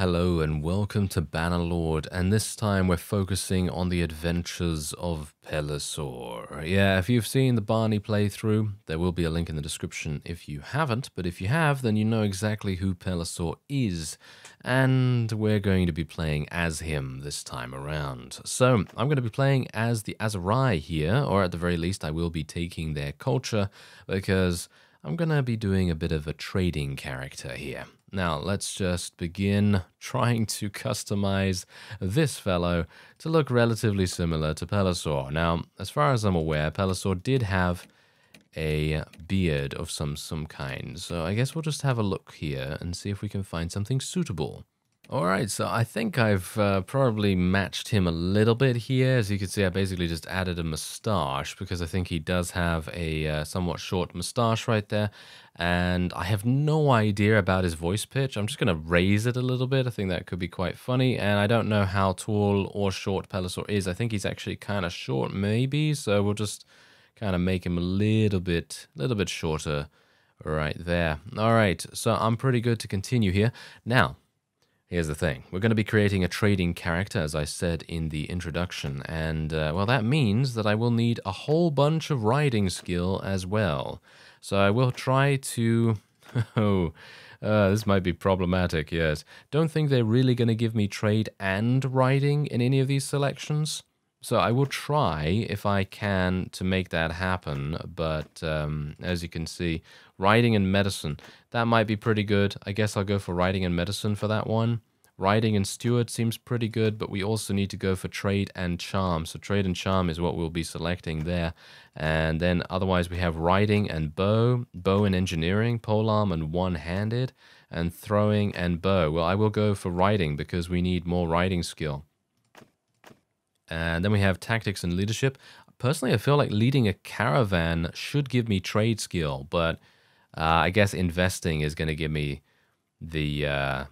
Hello and welcome to Bannerlord, and this time we're focusing on the adventures of Pelisor. Yeah, if you've seen the Barney playthrough, there will be a link in the description if you haven't, but if you have, then you know exactly who Pelisor is, and we're going to be playing as him this time around. So, I'm going to be playing as the Aserai here, or at the very least I will be taking their culture, because I'm going to be doing a bit of a trading character here. Now, let's just begin trying to customize this fellow to look relatively similar to Pelisor. Now, as far as I'm aware, Pelisor did have a beard of some some kind. So I guess we'll just have a look here and see if we can find something suitable. All right, so I think I've uh, probably matched him a little bit here. As you can see, I basically just added a mustache because I think he does have a uh, somewhat short mustache right there. And I have no idea about his voice pitch. I'm just going to raise it a little bit. I think that could be quite funny. And I don't know how tall or short Pelisor is. I think he's actually kind of short, maybe. So we'll just kind of make him a little bit, little bit shorter right there. All right, so I'm pretty good to continue here. Now, Here's the thing. We're going to be creating a trading character, as I said in the introduction, and, uh, well, that means that I will need a whole bunch of riding skill as well. So I will try to... oh, uh, this might be problematic, yes. Don't think they're really going to give me trade and riding in any of these selections. So I will try, if I can, to make that happen, but um, as you can see, Riding and medicine. That might be pretty good. I guess I'll go for riding and medicine for that one. Riding and steward seems pretty good, but we also need to go for trade and charm. So trade and charm is what we'll be selecting there. And then otherwise we have riding and bow, bow and engineering, polearm and one-handed, and throwing and bow. Well, I will go for riding because we need more riding skill. And then we have tactics and leadership. Personally, I feel like leading a caravan should give me trade skill, but uh, I guess investing is going to give me the uh,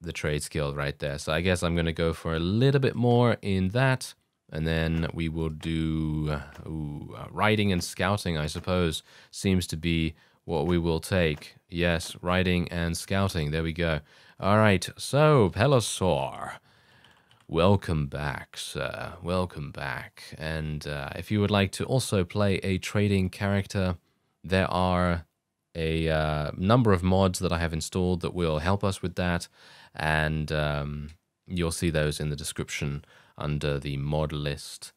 the trade skill right there. So I guess I'm going to go for a little bit more in that. And then we will do ooh, uh, riding and scouting, I suppose, seems to be what we will take. Yes, riding and scouting. There we go. All right, so Pelisor. Welcome back, sir. Welcome back. And uh, if you would like to also play a trading character, there are a uh, number of mods that I have installed that will help us with that, and um, you'll see those in the description under the mod list.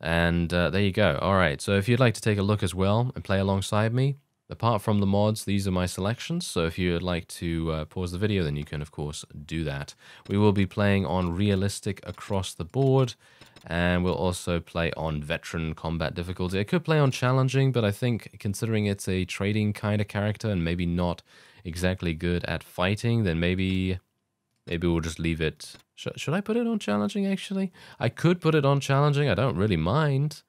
And uh, there you go. All right, so if you'd like to take a look as well and play alongside me, apart from the mods, these are my selections. So if you'd like to uh, pause the video, then you can, of course, do that. We will be playing on realistic across the board, and we'll also play on veteran combat difficulty. I could play on challenging, but I think considering it's a trading kind of character and maybe not exactly good at fighting, then maybe maybe we'll just leave it. Sh should I put it on challenging, actually? I could put it on challenging. I don't really mind.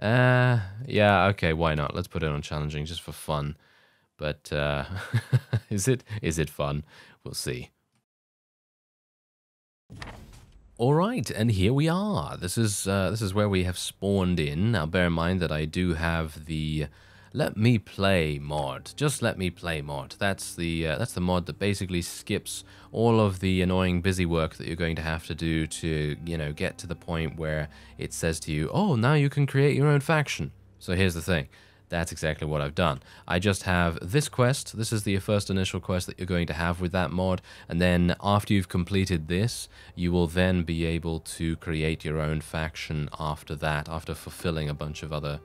Uh, yeah, okay, why not? Let's put it on challenging just for fun. But uh, is it is it fun? We'll see. All right, and here we are. This is uh, this is where we have spawned in. Now, bear in mind that I do have the "Let Me Play" mod. Just let me play mod. That's the uh, that's the mod that basically skips all of the annoying busy work that you're going to have to do to you know get to the point where it says to you, "Oh, now you can create your own faction." So here's the thing. That's exactly what I've done. I just have this quest. This is the first initial quest that you're going to have with that mod. And then after you've completed this, you will then be able to create your own faction after that, after fulfilling a bunch of other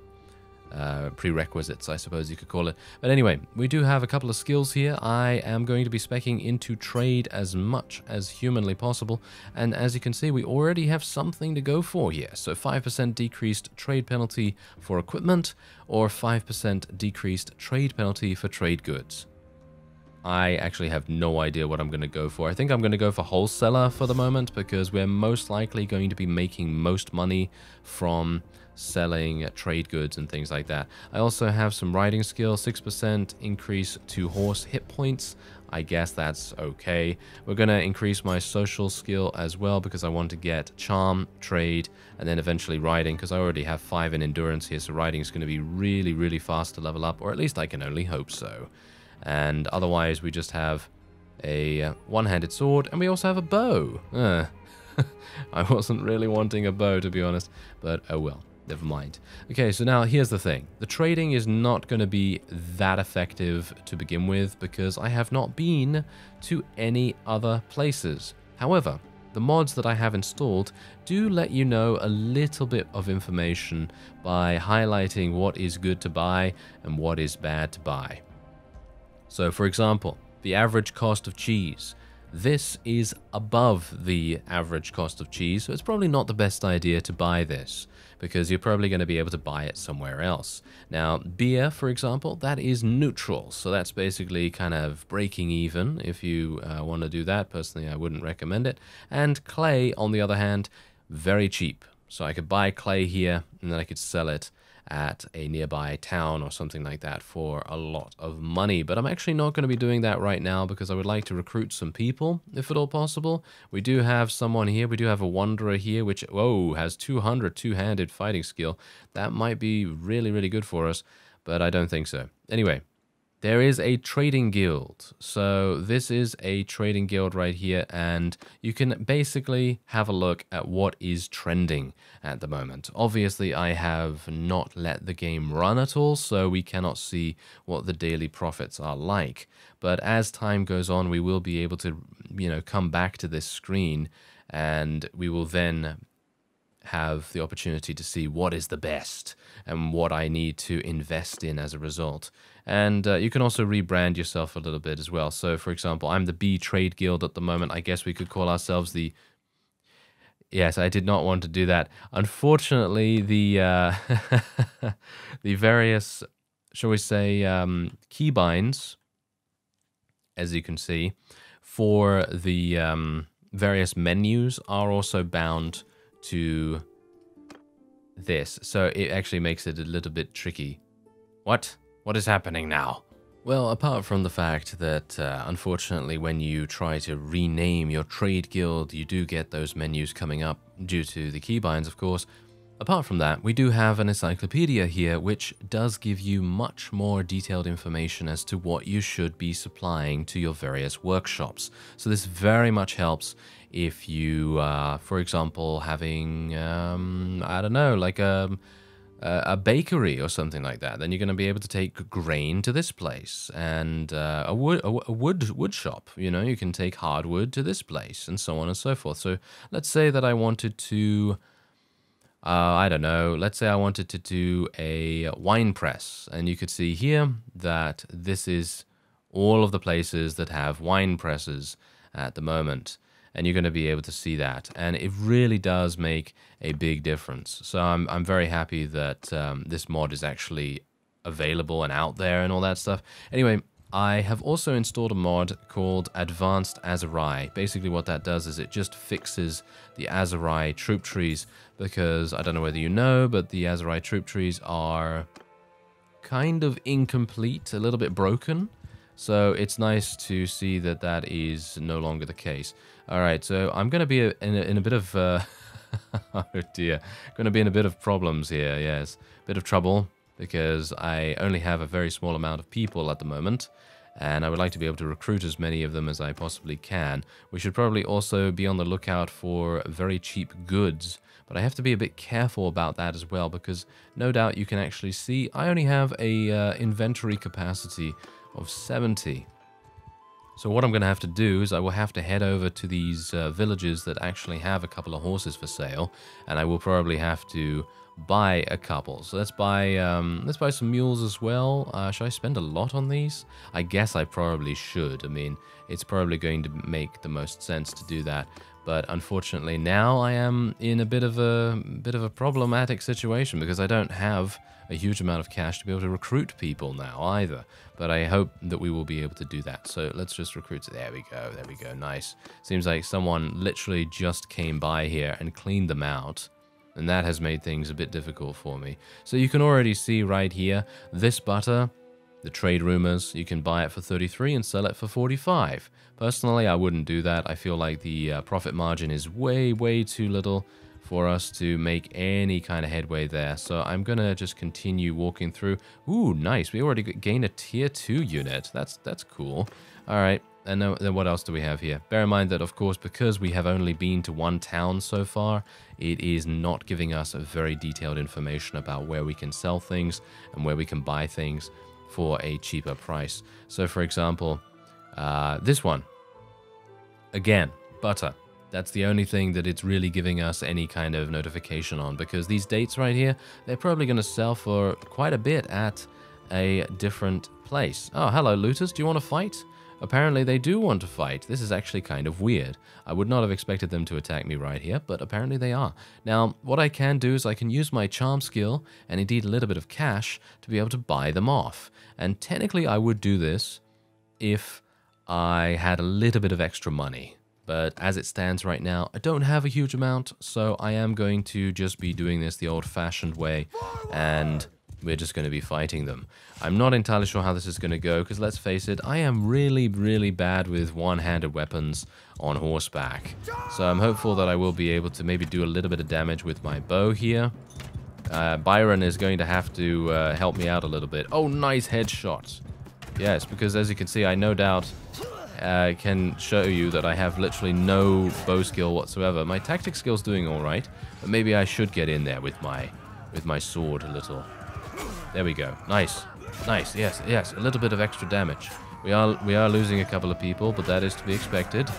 uh, prerequisites, I suppose you could call it. But anyway, we do have a couple of skills here. I am going to be specking into trade as much as humanly possible. And as you can see, we already have something to go for here. So 5% decreased trade penalty for equipment or 5% decreased trade penalty for trade goods. I actually have no idea what I'm going to go for. I think I'm going to go for wholesaler for the moment because we're most likely going to be making most money from selling trade goods and things like that. I also have some riding skill, 6% increase to horse hit points. I guess that's okay. We're going to increase my social skill as well because I want to get charm, trade, and then eventually riding because I already have 5 in endurance here, so riding is going to be really, really fast to level up, or at least I can only hope so. And otherwise, we just have a one-handed sword, and we also have a bow. Uh, I wasn't really wanting a bow, to be honest, but oh well. Never mind. Okay, so now here's the thing. The trading is not going to be that effective to begin with because I have not been to any other places. However, the mods that I have installed do let you know a little bit of information by highlighting what is good to buy and what is bad to buy. So for example, the average cost of cheese. This is above the average cost of cheese, so it's probably not the best idea to buy this because you're probably going to be able to buy it somewhere else. Now, beer, for example, that is neutral, so that's basically kind of breaking even if you uh, want to do that. Personally, I wouldn't recommend it. And clay, on the other hand, very cheap. So I could buy clay here and then I could sell it at a nearby town or something like that for a lot of money. But I'm actually not going to be doing that right now because I would like to recruit some people, if at all possible. We do have someone here. We do have a wanderer here, which, whoa, has 200 two-handed fighting skill. That might be really, really good for us, but I don't think so. Anyway, there is a trading guild. So this is a trading guild right here, and you can basically have a look at what is trending at the moment. Obviously, I have not let the game run at all, so we cannot see what the daily profits are like. But as time goes on, we will be able to, you know, come back to this screen, and we will then have the opportunity to see what is the best and what I need to invest in as a result. And uh, you can also rebrand yourself a little bit as well. So, for example, I'm the B Trade Guild at the moment. I guess we could call ourselves the. Yes, I did not want to do that. Unfortunately, the uh, the various, shall we say, um, keybinds, as you can see, for the um, various menus are also bound to this. So it actually makes it a little bit tricky. What? What is happening now? Well, apart from the fact that, uh, unfortunately, when you try to rename your trade guild, you do get those menus coming up due to the keybinds, of course. Apart from that, we do have an encyclopedia here, which does give you much more detailed information as to what you should be supplying to your various workshops. So this very much helps if you, uh, for example, having, um, I don't know, like a, a, bakery or something like that, then you're going to be able to take grain to this place and uh, a wood, a, wood, wood shop. You know, you can take hardwood to this place and so on and so forth. So let's say that I wanted to, uh, I don't know, let's say I wanted to do a wine press, and you could see here that this is all of the places that have wine presses at the moment and you're going to be able to see that. And it really does make a big difference. So I'm, I'm very happy that um, this mod is actually available and out there and all that stuff. Anyway, I have also installed a mod called Advanced Aserai. Basically what that does is it just fixes the Aserai troop trees because I don't know whether you know, but the Aserai troop trees are kind of incomplete, a little bit broken. So it's nice to see that that is no longer the case. All right, so I'm going to be in a, in a bit of... Uh, oh dear. Going to be in a bit of problems here, yes. Bit of trouble, because I only have a very small amount of people at the moment, and I would like to be able to recruit as many of them as I possibly can. We should probably also be on the lookout for very cheap goods, but I have to be a bit careful about that as well, because no doubt you can actually see I only have a uh, inventory capacity of 70. So what I'm going to have to do is I will have to head over to these uh, villages that actually have a couple of horses for sale, and I will probably have to buy a couple. So let's buy um, let's buy some mules as well. Uh, should I spend a lot on these? I guess I probably should. I mean, it's probably going to make the most sense to do that. But unfortunately, now I am in a bit of a bit of a problematic situation because I don't have a huge amount of cash to be able to recruit people now either. But I hope that we will be able to do that. So let's just recruit. There we go. There we go. Nice. Seems like someone literally just came by here and cleaned them out. And that has made things a bit difficult for me. So you can already see right here, this butter, the trade rumors, you can buy it for 33 and sell it for 45. Personally, I wouldn't do that. I feel like the uh, profit margin is way, way too little for us to make any kind of headway there. So I'm going to just continue walking through. Ooh, nice. We already gained a tier 2 unit. That's that's cool. All right. and then what else do we have here? Bear in mind that, of course, because we have only been to one town so far, it is not giving us a very detailed information about where we can sell things and where we can buy things for a cheaper price. So, for example, uh, this one, again, butter. That's the only thing that it's really giving us any kind of notification on because these dates right here, they're probably going to sell for quite a bit at a different place. Oh, hello, looters. Do you want to fight? Apparently they do want to fight. This is actually kind of weird. I would not have expected them to attack me right here, but apparently they are. Now, what I can do is I can use my charm skill, and indeed a little bit of cash, to be able to buy them off. And technically I would do this if I had a little bit of extra money. But as it stands right now, I don't have a huge amount, so I am going to just be doing this the old-fashioned way and we're just going to be fighting them. I'm not entirely sure how this is going to go, because let's face it, I am really, really bad with one-handed weapons on horseback. So I'm hopeful that I will be able to maybe do a little bit of damage with my bow here. Uh, Byron is going to have to uh, help me out a little bit. Oh, nice headshot. Yes, because as you can see, I no doubt uh, can show you that I have literally no bow skill whatsoever. My tactic skill's doing all right, but maybe I should get in there with my with my sword a little. There we go. Nice. Nice. Yes, yes. A little bit of extra damage. We are we are losing a couple of people, but that is to be expected.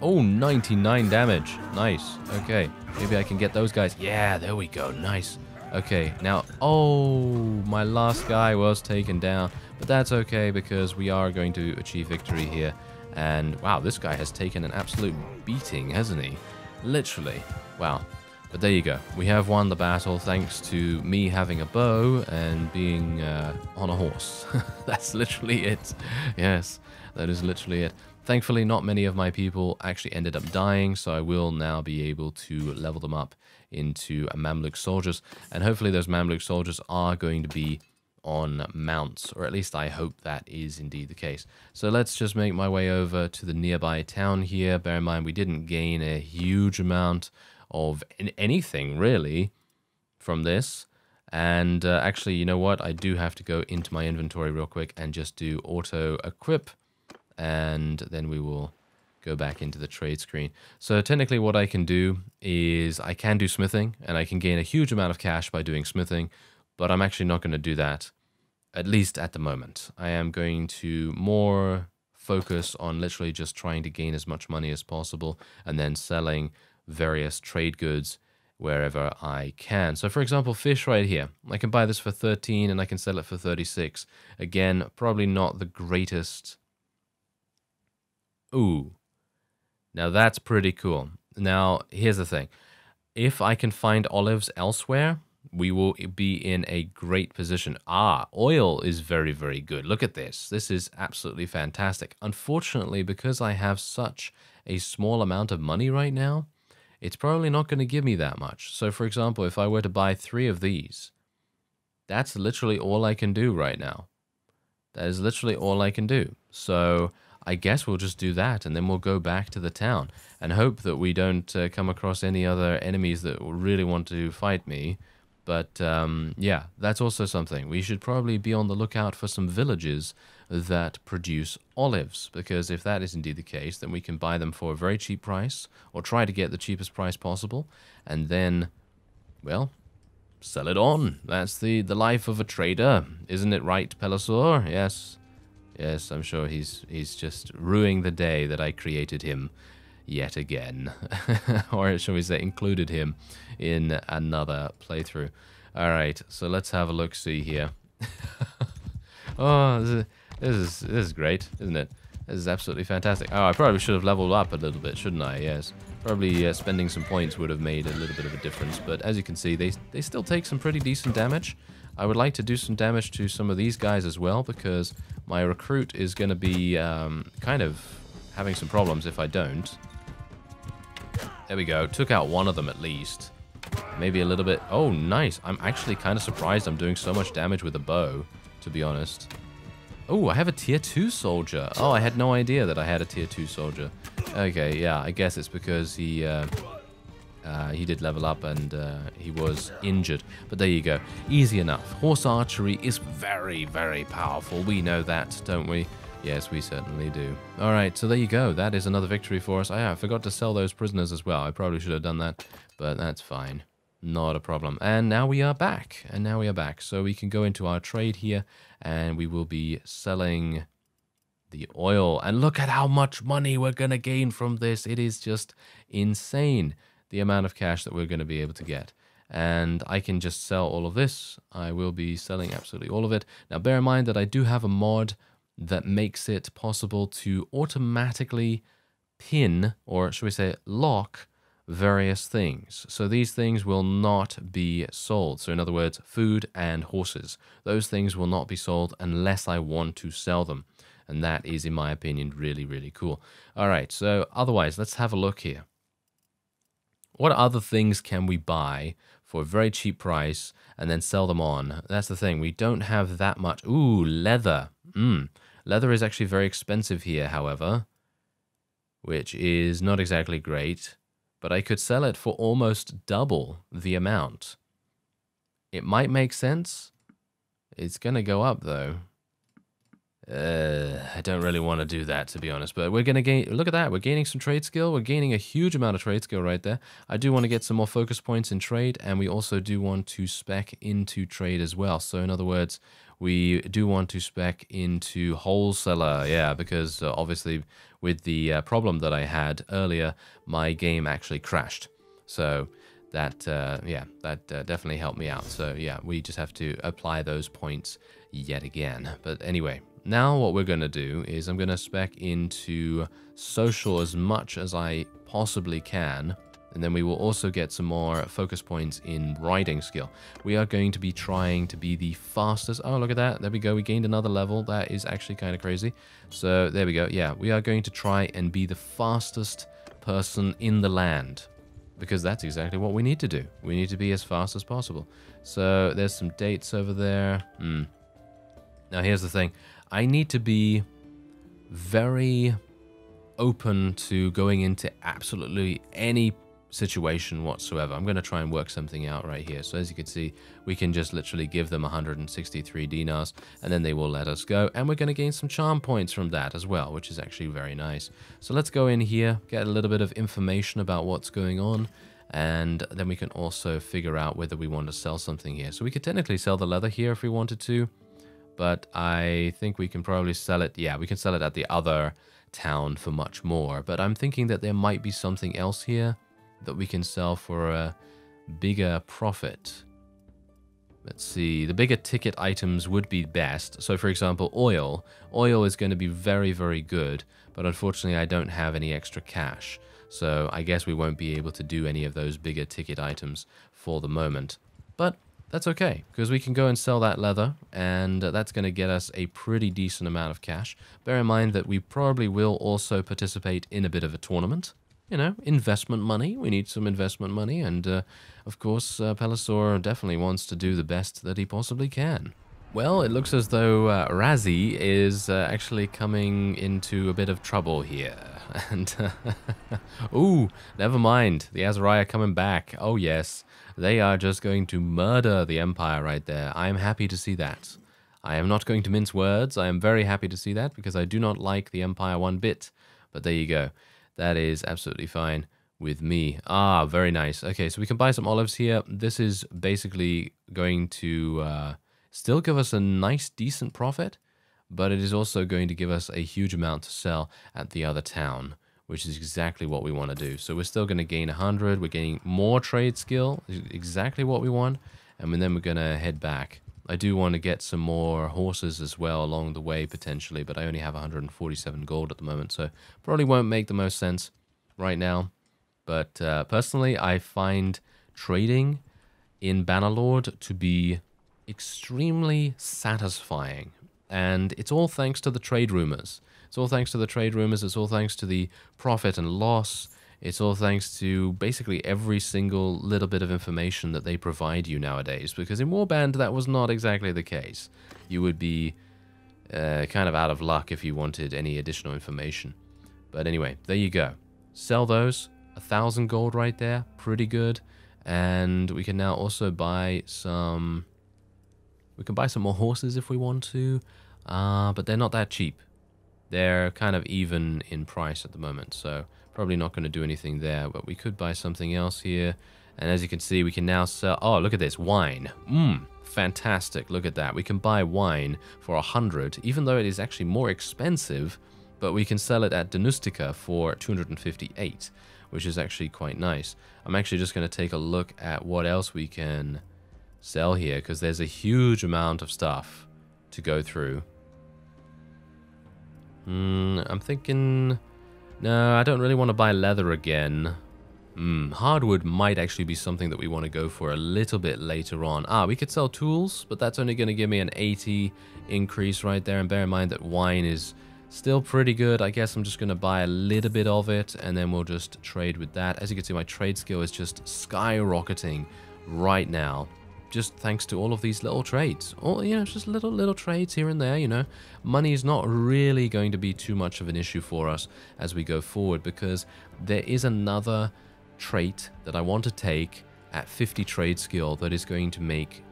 Oh, 99 damage. Nice. Okay. Maybe I can get those guys. Yeah, there we go. Nice. Okay, now, oh, my last guy was taken down. But that's okay because we are going to achieve victory here. And wow, this guy has taken an absolute beating, hasn't he? Literally. Wow. But there you go. We have won the battle thanks to me having a bow and being uh, on a horse. That's literally it. Yes, that is literally it. Thankfully, not many of my people actually ended up dying, so I will now be able to level them up into Mamluk soldiers. And hopefully those Mamluk soldiers are going to be on mounts, or at least I hope that is indeed the case. So let's just make my way over to the nearby town here. Bear in mind, we didn't gain a huge amount of anything really from this. And uh, actually, you know what? I do have to go into my inventory real quick and just do auto equip. And then we will go back into the trade screen. So technically what I can do is I can do smithing and I can gain a huge amount of cash by doing smithing, but I'm actually not going to do that, at least at the moment. I am going to more focus on literally just trying to gain as much money as possible and then selling various trade goods wherever I can. So for example, fish right here. I can buy this for 13 and I can sell it for 36. Again, probably not the greatest. Ooh. Now that's pretty cool. Now, here's the thing. If I can find olives elsewhere, we will be in a great position. Ah, oil is very, very good. Look at this. This is absolutely fantastic. Unfortunately, because I have such a small amount of money right now, it's probably not going to give me that much. So for example, if I were to buy three of these, that's literally all I can do right now. That is literally all I can do. So I guess we'll just do that and then we'll go back to the town and hope that we don't uh, come across any other enemies that really want to fight me. But um, yeah, that's also something. We should probably be on the lookout for some villages that produce olives, because if that is indeed the case, then we can buy them for a very cheap price, or try to get the cheapest price possible, and then, well, sell it on. That's the, the life of a trader, isn't it right, Pelisor? Yes, yes, I'm sure he's, he's just ruining the day that I created him yet again, or shall we say included him in another playthrough. All right, so let's have a look-see here. oh, this is this is great, isn't it? This is absolutely fantastic. Oh, I probably should have leveled up a little bit, shouldn't I? Yes. Probably uh, spending some points would have made a little bit of a difference. But as you can see, they, they still take some pretty decent damage. I would like to do some damage to some of these guys as well, because my recruit is going to be um, kind of having some problems if I don't. There we go. Took out one of them at least. Maybe a little bit. Oh, nice. I'm actually kind of surprised I'm doing so much damage with a bow, to be honest. Oh, I have a tier 2 soldier. Oh, I had no idea that I had a tier 2 soldier. Okay, yeah, I guess it's because he uh, uh, he did level up and uh, he was injured. But there you go. Easy enough. Horse archery is very, very powerful. We know that, don't we? Yes, we certainly do. All right, so there you go. That is another victory for us. Yeah, I forgot to sell those prisoners as well. I probably should have done that, but that's fine. Not a problem. And now we are back. And now we are back. So we can go into our trade here, and we will be selling the oil. And look at how much money we're going to gain from this. It is just insane, the amount of cash that we're going to be able to get and I can just sell all of this. I will be selling absolutely all of it. Now bear in mind that I do have a mod that makes it possible to automatically pin, or should we say lock, various things. So these things will not be sold. So in other words, food and horses. Those things will not be sold unless I want to sell them. And that is, in my opinion, really, really cool. All right, so otherwise, let's have a look here. What other things can we buy for a very cheap price and then sell them on? That's the thing. We don't have that much. Ooh, leather. Mm. Leather is actually very expensive here, however, which is not exactly great, but I could sell it for almost double the amount. It might make sense. It's going to go up, though. Uh, I don't really want to do that, to be honest. But we're going to gain... Look at that. We're gaining some trade skill. We're gaining a huge amount of trade skill right there. I do want to get some more focus points in trade. And we also do want to spec into trade as well. So in other words, we do want to spec into wholesaler. Yeah, because uh, obviously with the uh, problem that I had earlier, my game actually crashed. So that, uh, yeah, that uh, definitely helped me out. So yeah, we just have to apply those points yet again. But anyway, now what we're going to do is I'm going to spec into social as much as I possibly can. And then we will also get some more focus points in riding skill. We are going to be trying to be the fastest. Oh, look at that. There we go. We gained another level. That is actually kind of crazy. So there we go. Yeah, we are going to try and be the fastest person in the land. Because that's exactly what we need to do. We need to be as fast as possible. So there's some dates over there. Hmm. Now here's the thing. I need to be very open to going into absolutely any situation whatsoever. I'm going to try and work something out right here. So as you can see, we can just literally give them 163 dinars and then they will let us go. And we're going to gain some charm points from that as well, which is actually very nice. So let's go in here, get a little bit of information about what's going on. And then we can also figure out whether we want to sell something here. So we could technically sell the leather here if we wanted to but I think we can probably sell it. Yeah, we can sell it at the other town for much more. But I'm thinking that there might be something else here that we can sell for a bigger profit. Let's see, the bigger ticket items would be best. So for example, oil. Oil is going to be very, very good, but unfortunately I don't have any extra cash. So I guess we won't be able to do any of those bigger ticket items for the moment. But that's okay, because we can go and sell that leather, and that's going to get us a pretty decent amount of cash. Bear in mind that we probably will also participate in a bit of a tournament. You know, investment money. We need some investment money, and uh, of course, uh, definitely wants to do the best that he possibly can. Well, it looks as though uh, Razi is uh, actually coming into a bit of trouble here. And, ooh, never mind. The Aserai coming back. Oh, yes. They are just going to murder the Empire right there. I am happy to see that. I am not going to mince words. I am very happy to see that because I do not like the Empire one bit. But there you go. That is absolutely fine with me. Ah, very nice. Okay, so we can buy some olives here. This is basically going to uh, still give us a nice, decent profit, but it is also going to give us a huge amount to sell at the other town which is exactly what we want to do. So we're still going to gain 100. We're gaining more trade skill, exactly what we want. And then we're going to head back. I do want to get some more horses as well along the way, potentially, but I only have 147 gold at the moment, so probably won't make the most sense right now. But uh, personally, I find trading in Bannerlord to be extremely satisfying. And it's all thanks to the trade rumors. It's all thanks to the trade rumors. It's all thanks to the profit and loss. It's all thanks to basically every single little bit of information that they provide you nowadays. Because in Warband, that was not exactly the case. You would be uh, kind of out of luck if you wanted any additional information. But anyway, there you go. Sell those. A thousand gold right there. Pretty good. And we can now also buy some... We can buy some more horses if we want to. Uh, but they're not that cheap. they're kind of even in price at the moment, so probably not going to do anything there, but we could buy something else here. And as you can see, we can now sell... Oh, look at this. Wine. Mmm. Fantastic. Look at that. We can buy wine for 100, even though it is actually more expensive, but we can sell it at Danustica for 258, which is actually quite nice. I'm actually just going to take a look at what else we can sell here, because there's a huge amount of stuff to go through. Hmm, I'm thinking... No, I don't really want to buy leather again. Hmm, hardwood might actually be something that we want to go for a little bit later on. Ah, we could sell tools, but that's only going to give me an 80 increase right there. And bear in mind that wine is still pretty good. I guess I'm just going to buy a little bit of it, and then we'll just trade with that. As you can see, my trade skill is just skyrocketing right now just thanks to all of these little trades. Or, you know, just little, little trades here and there, you know. Money is not really going to be too much of an issue for us as we go forward because there is another trait that I want to take at 50 trade skill that is going to make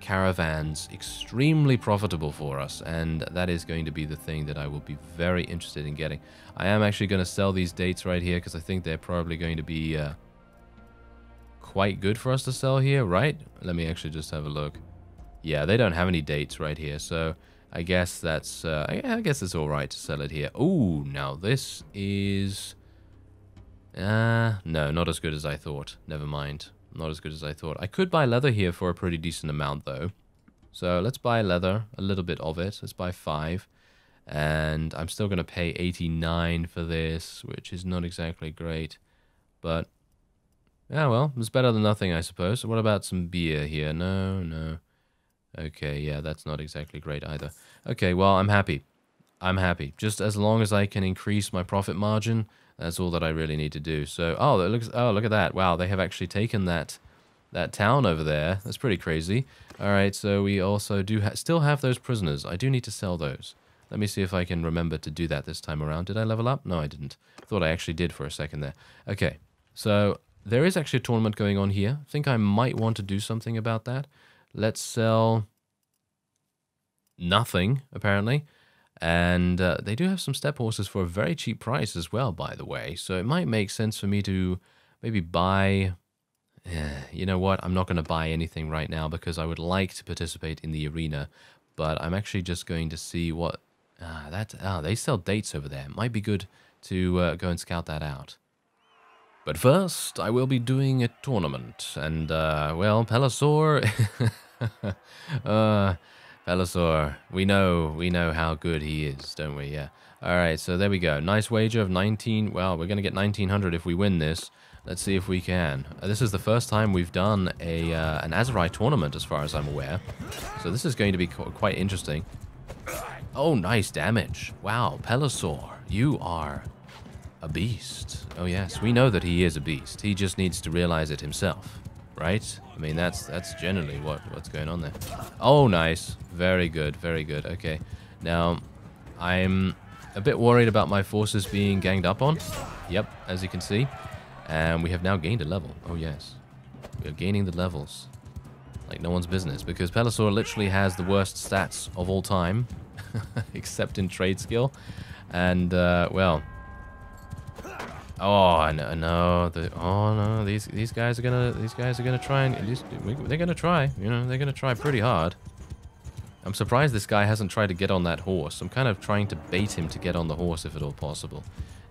caravans extremely profitable for us and that is going to be the thing that I will be very interested in getting. I am actually going to sell these dates right here because I think they're probably going to be uh, quite good for us to sell here, right? Let me actually just have a look. Yeah, they don't have any dates right here, so I guess that's, uh, I guess it's alright to sell it here. Oh, now this is, uh, no, not as good as I thought. Never mind. Not as good as I thought. I could buy leather here for a pretty decent amount, though. So let's buy leather, a little bit of it. Let's buy five. And I'm still going to pay 89 for this, which is not exactly great. But yeah, well, it's better than nothing, I suppose. What about some beer here? No, no. Okay, yeah, that's not exactly great either. Okay, well, I'm happy. I'm happy. Just as long as I can increase my profit margin, that's all that I really need to do. So, oh, that looks, oh, look at that. Wow, they have actually taken that that town over there. That's pretty crazy. All right, so we also do ha still have those prisoners. I do need to sell those. Let me see if I can remember to do that this time around. Did I level up? No, I didn't. Thought I actually did for a second there. Okay, so there is actually a tournament going on here. I think I might want to do something about that. Let's sell nothing, apparently. And uh, they do have some steppe horses for a very cheap price as well, by the way. So it might make sense for me to maybe buy... You know what? I'm not going to buy anything right now because I would like to participate in the arena. But I'm actually just going to see what... Ah, that, ah, they sell dates over there. It might be good to uh, go and scout that out. But first, I will be doing a tournament, and, uh, well, Pelisor... uh, we know, we know how good he is, don't we? Yeah. Alright, so there we go. Nice wager of 19... Well, we're going to get 1900 if we win this. Let's see if we can. Uh, this is the first time we've done a uh, an Aserai tournament, as far as I'm aware. So this is going to be qu quite interesting. Oh, nice damage. Wow, Pelisor, you are a beast. Oh yes, we know that he is a beast. He just needs to realize it himself, right? I mean, that's that's generally what what's going on there. Oh, nice. Very good, very good. Okay. Now, I'm a bit worried about my forces being ganged up on. Yep, as you can see. And we have now gained a level. Oh, yes. We are gaining the levels. Like no one's business. Because Pelisor literally has the worst stats of all time. except in trade skill. And, uh, well, Oh no, no, the, oh no, these these guys are gonna these guys are gonna try and least they're gonna try. You know, they're gonna try pretty hard. I'm surprised this guy hasn't tried to get on that horse. I'm kind of trying to bait him to get on the horse if at all possible.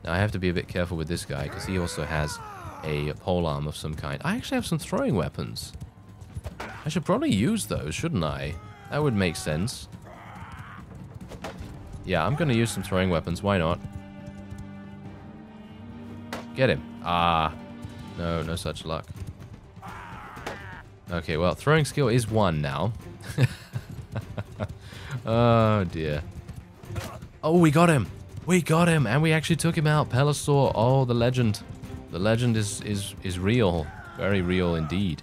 Now I have to be a bit careful with this guy because he also has a pole arm of some kind. I actually have some throwing weapons. I should probably use those, shouldn't I? That would make sense. Yeah, I'm to use some throwing weapons. Why not? Get him. Ah. No, no such luck. Okay, well, throwing skill is one now. oh, dear. Oh, we got him. We got him, and we actually took him out. Pelisor. Oh, the legend. The legend is, is, is real. Very real indeed.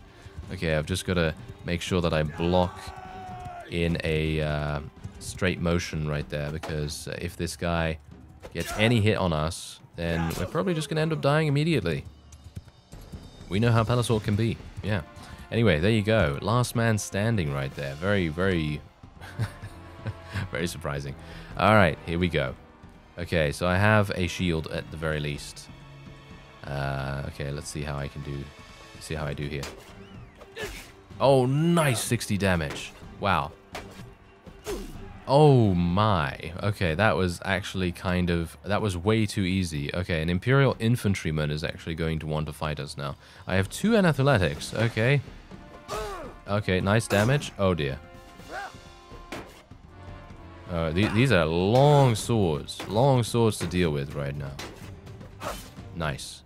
Okay, I've just got to make sure that I block in a uh, straight motion right there, because if this guy gets any hit on us, then we're probably just going to end up dying immediately. We know how Pelisor can be. Yeah. Anyway, there you go. Last man standing right there. Very, very, very surprising. All right, here we go. Okay, so I have a shield at the very least. Uh, okay, let's see how I can do. See how I do here. Oh, nice 60 damage. Wow. Oh my. Okay, that was actually kind of... That was way too easy. Okay, an Imperial Infantryman is actually going to want to fight us now. I have two athletics. Okay. Okay, nice damage. Oh dear. Uh, th these are long swords. Long swords to deal with right now. Nice.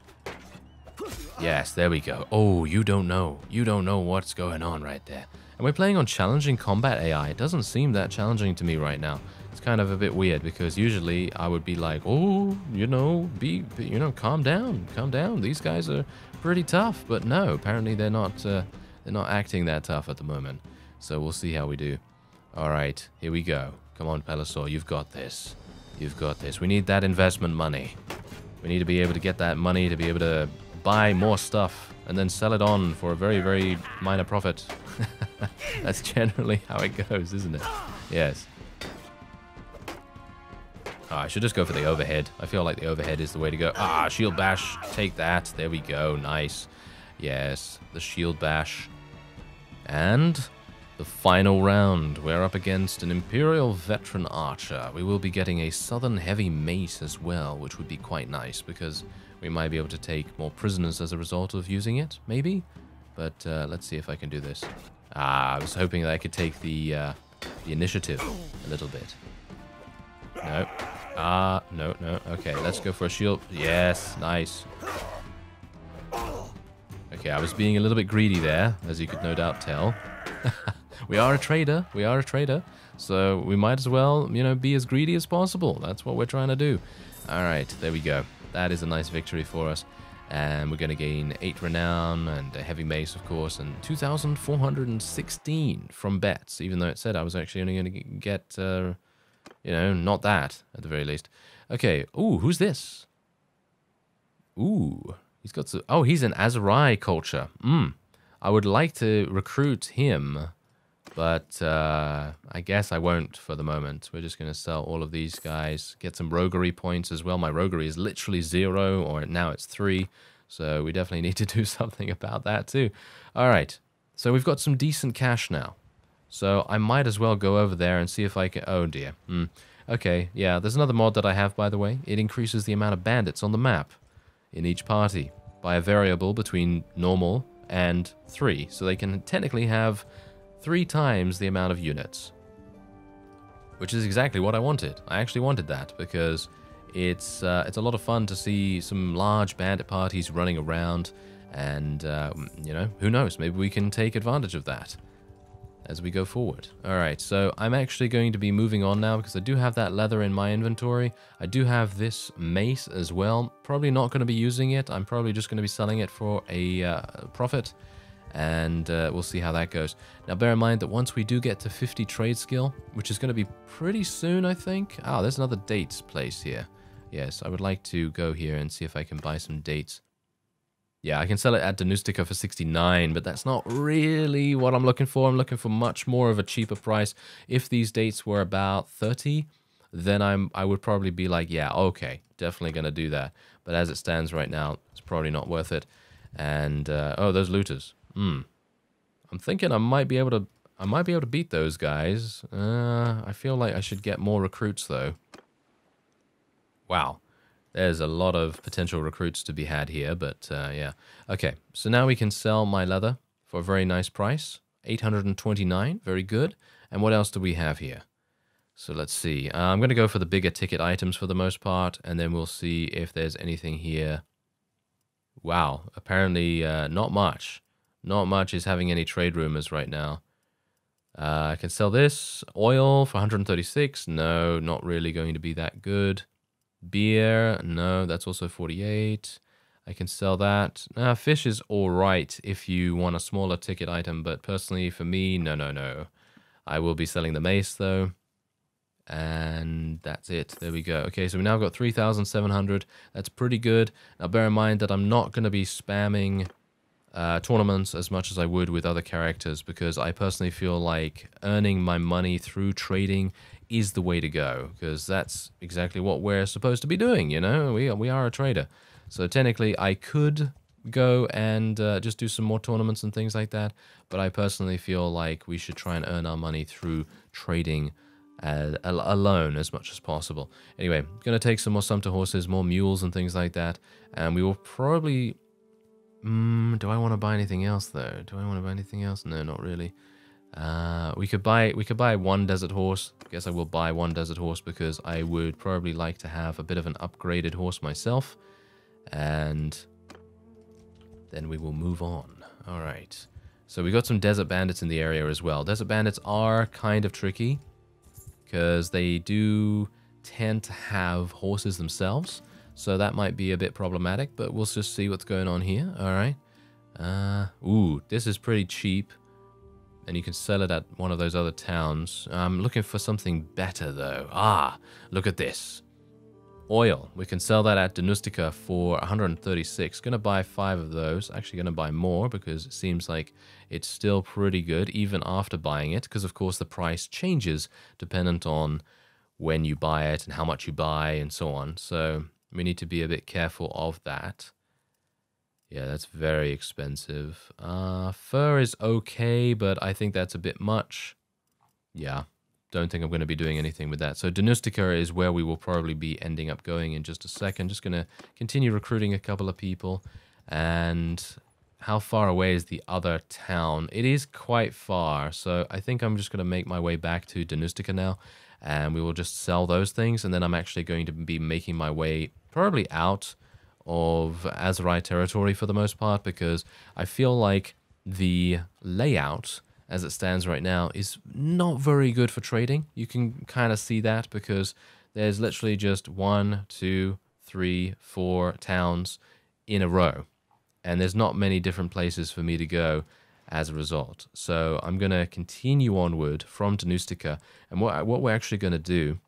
Yes, there we go. Oh, you don't know. You don't know what's going on right there. And we're playing on challenging combat AI. It doesn't seem that challenging to me right now. It's kind of a bit weird because usually I would be like, oh, you know, be, be you know, calm down, calm down. These guys are pretty tough. But no, apparently they're not, uh, they're not acting that tough at the moment. So we'll see how we do. All right, here we go. Come on, Pelisor, you've got this. You've got this. We need that investment money. We need to be able to get that money to be able to buy more stuff and then sell it on for a very, very minor profit. That's generally how it goes, isn't it? Yes. Oh, I should just go for the overhead. I feel like the overhead is the way to go. Ah, shield bash. Take that. There we go. Nice. Yes, the shield bash. And the final round. We're up against an Imperial Veteran Archer. We will be getting a Southern Heavy Mace as well, which would be quite nice because we might be able to take more prisoners as a result of using it, maybe? But uh, let's see if I can do this. Ah, I was hoping that I could take the, uh, the initiative a little bit. No. Ah, no, no. Okay, let's go for a shield. Yes, nice. Okay, I was being a little bit greedy there, as you could no doubt tell. we are a trader. We are a trader. So we might as well, you know, be as greedy as possible. That's what we're trying to do. All right, there we go. That is a nice victory for us and we're going to gain 8 renown and a heavy mace of course and 2416 from bets even though it said I was actually only going to get uh, you know not that at the very least okay ooh who's this ooh he's got some oh he's an Aserai culture mm I would like to recruit him but uh, I guess I won't for the moment. We're just going to sell all of these guys, get some roguery points as well. My roguery is literally zero, or now it's three. So we definitely need to do something about that too. All right, so we've got some decent cash now. So I might as well go over there and see if I can... Oh dear. Hmm. Okay, yeah, there's another mod that I have, by the way. It increases the amount of bandits on the map in each party by a variable between normal and 3. So they can technically have three times the amount of units. Which is exactly what I wanted. I actually wanted that because it's uh, it's a lot of fun to see some large bandit parties running around and, uh, you know, who knows, maybe we can take advantage of that as we go forward. Alright, so I'm actually going to be moving on now because I do have that leather in my inventory. I do have this mace as well. Probably not going to be using it. I'm probably just going to be selling it for a uh, profit and uh, we'll see how that goes. Now, bear in mind that once we do get to 50 trade skill, which is going to be pretty soon, I think. Ah, oh, there's another dates place here. Yes, I would like to go here and see if I can buy some dates. Yeah, I can sell it at Danustica for 69, but that's not really what I'm looking for. I'm looking for much more of a cheaper price. If these dates were about 30, then I'm I would probably be like, yeah, okay, definitely going to do that. But as it stands right now, it's probably not worth it. And, uh, oh, those looters. Hmm. I'm thinking I might be able to I might be able to beat those guys. Uh, I feel like I should get more recruits though. Wow. There's a lot of potential recruits to be had here, but uh, yeah. Okay, so now we can sell my leather for a very nice price. 829, very good. And what else do we have here? So let's see. Uh, I'm going to go for the bigger ticket items for the most part, and then we'll see if there's anything here. Wow, apparently uh, not much. Not much is having any trade rumors right now. Uh, I can sell this. Oil for 136. No, not really going to be that good. Beer. No, that's also 48. I can sell that. Uh, fish is alright if you want a smaller ticket item, but personally for me, no, no, no. I will be selling the mace though. And that's it. There we go. Okay, so we now got 3,700. That's pretty good. Now bear in mind that I'm not going to be spamming uh, tournaments as much as I would with other characters because I personally feel like earning my money through trading is the way to go because that's exactly what we're supposed to be doing. You know, we we are a trader, so technically I could go and uh, just do some more tournaments and things like that. But I personally feel like we should try and earn our money through trading uh, alone as much as possible. Anyway, going to take some more sumpter horses, more mules and things like that. And we will probably... Mm, do I want to buy anything else though? Do I want to buy anything else? No, not really. Uh, we could buy we could buy one desert horse. I guess I will buy one desert horse because I would probably like to have a bit of an upgraded horse myself. And then we will move on. All right. So we got some desert bandits in the area as well. Desert bandits are kind of tricky because they do tend to have horses themselves. So that might be a bit problematic, but we'll just see what's going on here. All right. Uh, ooh, this is pretty cheap. And you can sell it at one of those other towns. I'm looking for something better, though. Ah, look at this. Oil. We can sell that at Danustica for 136. Gonna buy five of those. Actually gonna buy more because it seems like it's still pretty good even after buying it. Because of course the price changes dependent on when you buy it and how much you buy and so on. So we need to be a bit careful of that. Yeah, that's very expensive. Uh, fur is okay, but I think that's a bit much. Yeah, don't think I'm going to be doing anything with that. So Danustica is where we will probably be ending up going in just a second. Just going to continue recruiting a couple of people. And how far away is the other town? It is quite far. So I think I'm just going to make my way back to Danustica now. And we will just sell those things. And then I'm actually going to be making my way probably out of Aserai territory for the most part. Because I feel like the layout as it stands right now is not very good for trading. You can kind of see that because there's literally just one, two, three, four towns in a row. And there's not many different places for me to go as a result. So I'm going to continue onward from Danustica. And what, what we're actually going to do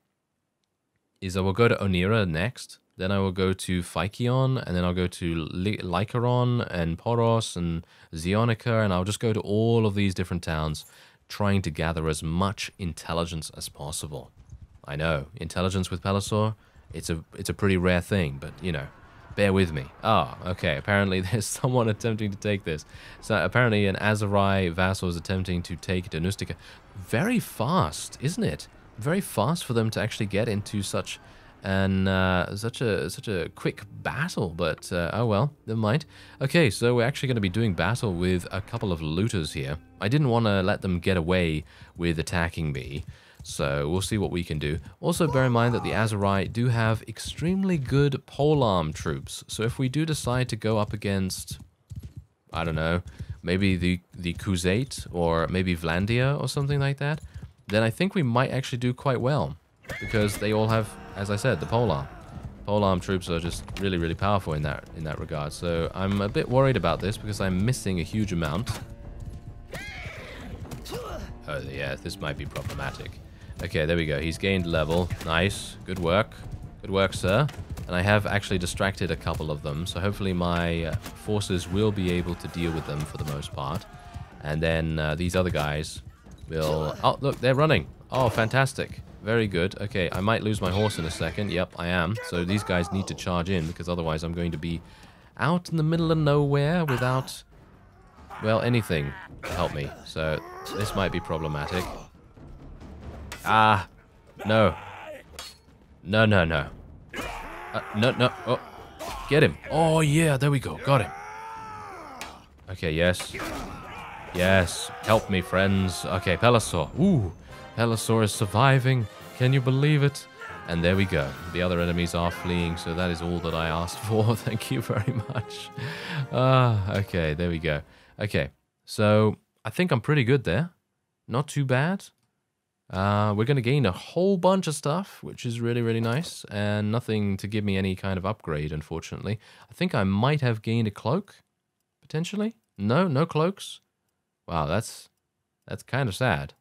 is I will go to Onira next. Then I will go to Phykion, and then I'll go to Lycaron and Poros and Zeonica, and I'll just go to all of these different towns, trying to gather as much intelligence as possible. I know, intelligence with Pelisor, it's a it's a pretty rare thing, but you know, bear with me. Ah, oh, okay, apparently there's someone attempting to take this. So apparently an Aserai vassal is attempting to take Danustica. Very fast, isn't it? Very fast for them to actually get into such and uh, such a such a quick battle. But uh, oh well, never mind. Okay, so we're actually going to be doing battle with a couple of looters here. I didn't want to let them get away with attacking me. So we'll see what we can do. Also bear in mind that the Aserai do have extremely good polearm troops. So if we do decide to go up against, I don't know, maybe the, the Khuzait or maybe Vlandia or something like that, then I think we might actually do quite well. Because they all have as I said, the polearm. Polearm troops are just really, really powerful in that in that regard. So I'm a bit worried about this because I'm missing a huge amount. Oh yeah, this might be problematic. Okay, there we go. He's gained level. Nice. Good work. Good work, sir. And I have actually distracted a couple of them, so hopefully my uh, forces will be able to deal with them for the most part. And then uh, these other guys will... Oh, look, they're running. Oh, fantastic. Very good. Okay, I might lose my horse in a second. Yep, I am. So these guys need to charge in because otherwise I'm going to be out in the middle of nowhere without, well, anything to help me. So this might be problematic. Ah, no. No, no, no. Uh, no, no. Oh, get him. Oh, yeah, there we go. Got him. Okay, yes. Yes. Help me, friends. Okay, Pelisor. Ooh. Pelisor is surviving. Can you believe it? And there we go. The other enemies are fleeing, so that is all that I asked for. Thank you very much. Ah, okay, there we go. Okay, so I think I'm pretty good there. Not too bad. Uh, we're going to gain a whole bunch of stuff, which is really, really nice, and nothing to give me any kind of upgrade, unfortunately. I think I might have gained a cloak, potentially. No, no cloaks. Wow, that's that's kind of sad.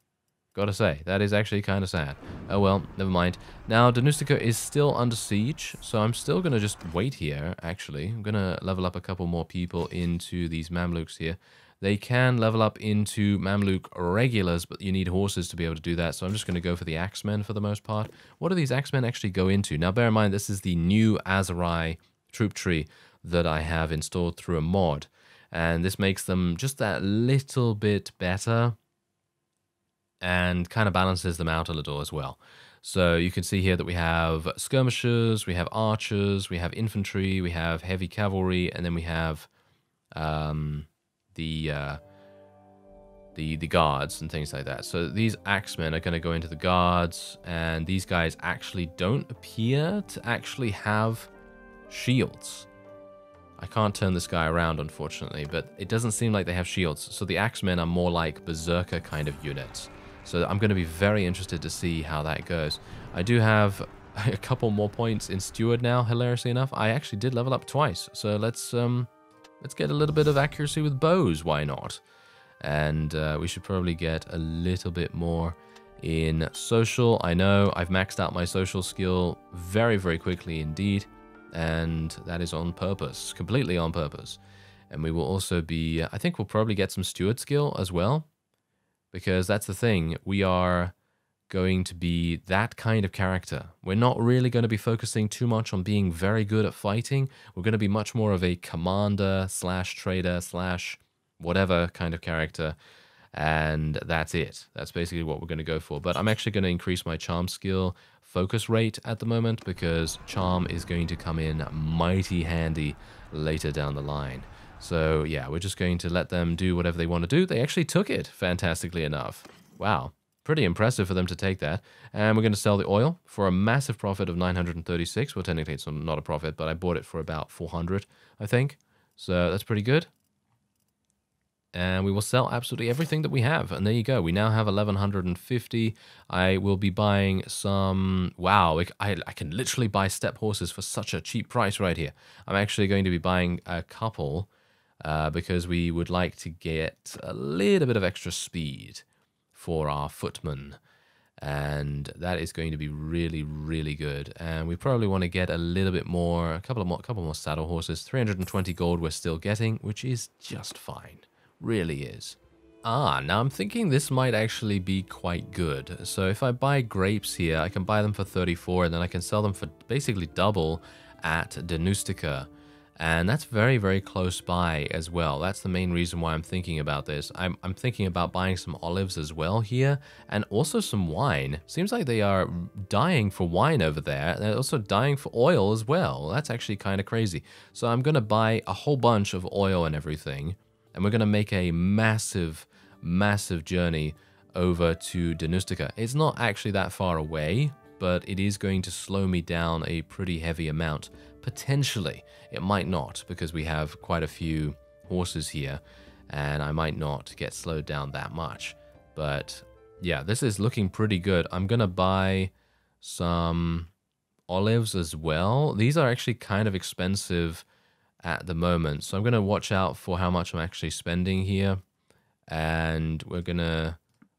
Gotta say, that is actually kind of sad. Oh well, never mind. Now, Danustica is still under siege, so I'm still going to just wait here, actually. I'm going to level up a couple more people into these Mamluks here. They can level up into Mamluk regulars, but you need horses to be able to do that, so I'm just going to go for the Axemen for the most part. What do these Axemen actually go into? Now, bear in mind, this is the new Aserai troop tree that I have installed through a mod, and this makes them just that little bit better and kind of balances them out a little as well. So you can see here that we have skirmishers, we have archers, we have infantry, we have heavy cavalry, and then we have um, the uh, the the guards and things like that. So these axemen are going to go into the guards, and these guys actually don't appear to actually have shields. I can't turn this guy around, unfortunately, but it doesn't seem like they have shields. So the axemen are more like berserker kind of units. So I'm going to be very interested to see how that goes. I do have a couple more points in Steward now, hilariously enough. I actually did level up twice. So let's um, let's get a little bit of accuracy with bows. Why not? And uh, we should probably get a little bit more in social. I know I've maxed out my social skill very, very quickly indeed. And that is on purpose, completely on purpose. And we will also be, I think we'll probably get some steward skill as well because that's the thing. We are going to be that kind of character. We're not really going to be focusing too much on being very good at fighting. We're going to be much more of a commander slash trader slash whatever kind of character. And that's it. That's basically what we're going to go for. But I'm actually going to increase my charm skill focus rate at the moment because charm is going to come in mighty handy later down the line. So yeah, we're just going to let them do whatever they want to do. They actually took it, fantastically enough. Wow, pretty impressive for them to take that. And we're going to sell the oil for a massive profit of 936. Well, technically it's not a profit, but I bought it for about 400, I think. So that's pretty good. And we will sell absolutely everything that we have. And there you go. We now have 1150. I will be buying some... Wow, I, I can literally buy steppe horses for such a cheap price right here. I'm actually going to be buying a couple uh, because we would like to get a little bit of extra speed for our footmen. And that is going to be really, really good. And we probably want to get a little bit more, a couple of more, couple more saddle horses. 320 gold we're still getting, which is just fine. Really is. Ah, now I'm thinking this might actually be quite good. So if I buy grapes here, I can buy them for 34 and then I can sell them for basically double at Danustica. And that's very, very close by as well. That's the main reason why I'm thinking about this. I'm, I'm thinking about buying some olives as well here, and also some wine. Seems like they are dying for wine over there. They're also dying for oil as well. That's actually kind of crazy. So I'm going to buy a whole bunch of oil and everything, and we're going to make a massive, massive journey over to Danustica. It's not actually that far away, but it is going to slow me down a pretty heavy amount Potentially. It might not, because we have quite a few horses here, and I might not get slowed down that much. But yeah, this is looking pretty good. I'm going to buy some olives as well. These are actually kind of expensive at the moment, so I'm going to watch out for how much I'm actually spending here. And we're going to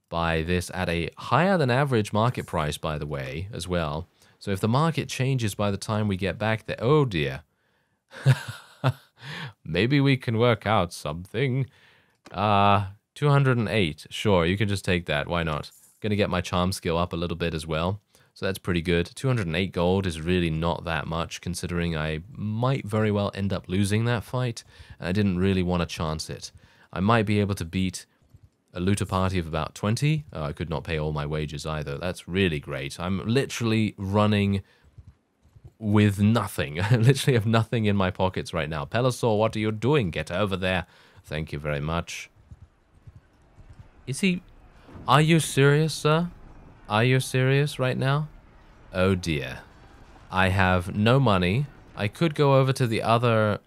buy this at a higher than average market price, by the way, as well. So if the market changes by the time we get back there, oh dear. Maybe we can work out something. Uh, 208. Sure, you can just take that. Why not? Gonna get my charm skill up a little bit as well. So that's pretty good. 208 gold is really not that much, considering I might very well end up losing that fight, and I didn't really want to chance it. I might be able to beat a looter party of about 20. Uh, I could not pay all my wages either. That's really great. I'm literally running with nothing. I literally have nothing in my pockets right now. Pelisor, what are you doing? Get over there. Thank you very much. Is he... Are you serious, sir? Are you serious right now? Oh dear. I have no money. I could go over to the other...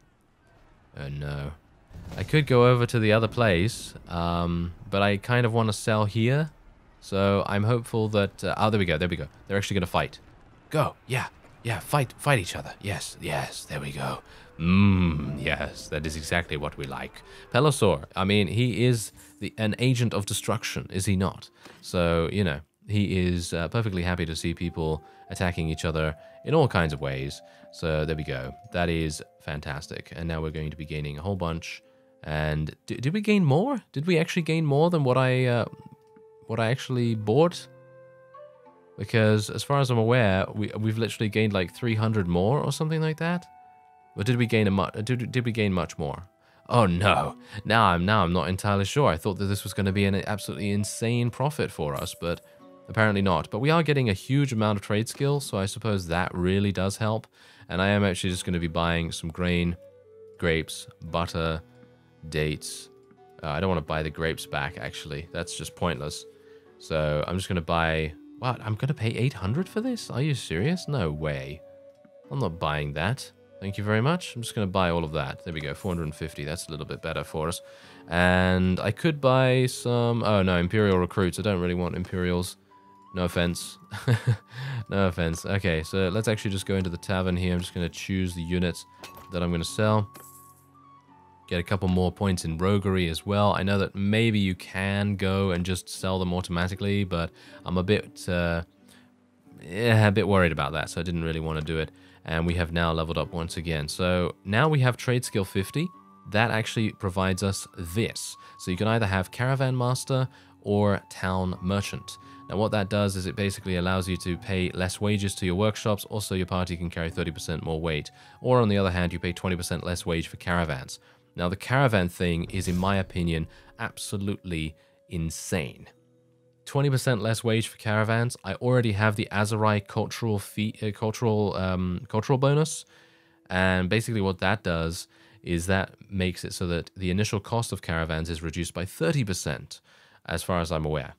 Oh no. I could go over to the other place, um, but I kind of want to sell here. So I'm hopeful that... Uh, oh, there we go, there we go. They're actually going to fight. Go, yeah, yeah, fight, fight each other. Yes, yes, there we go. Mmm, yes, that is exactly what we like. Pelisor, I mean, he is the, an agent of destruction, is he not? So, you know, he is uh, perfectly happy to see people attacking each other in all kinds of ways. So there we go. That is fantastic. And now we're going to be gaining a whole bunch. And did, we gain more? Did we actually gain more than what I uh, what I actually bought? Because as far as I'm aware, we we've literally gained like 300 more or something like that. Or did we gain a much? Did, did we gain much more? Oh no! Now I'm now I'm not entirely sure. I thought that this was going to be an absolutely insane profit for us, but apparently not. But we are getting a huge amount of trade skill, so I suppose that really does help. And I am actually just going to be buying some grain, grapes, butter, dates. Uh, I don't want to buy the grapes back. Actually, that's just pointless. So I'm just going to buy. What? I'm going to pay 800 for this? Are you serious? No way. I'm not buying that. Thank you very much. I'm just going to buy all of that. There we go, 450. That's a little bit better for us. And I could buy some... Oh, no, Imperial Recruits. I don't really want Imperials. No offense. no offense. Okay, so let's actually just go into the tavern here. I'm just going to choose the units that I'm going to sell. Get a couple more points in roguery as well. I know that maybe you can go and just sell them automatically, but I'm a bit... Uh, yeah, a bit worried about that, so I didn't really want to do it and we have now leveled up once again. So now we have trade skill 50. That actually provides us this. So you can either have Caravan Master or Town Merchant. Now what that does is it basically allows you to pay less wages to your workshops, also your party can carry 30% more weight. Or on the other hand, you pay 20% less wage for caravans. Now the caravan thing is, in my opinion, absolutely insane. 20% less wage for caravans. I already have the Aserai cultural fee, uh, cultural um, cultural bonus, and basically what that does is that makes it so that the initial cost of caravans is reduced by 30%, as far as I'm aware.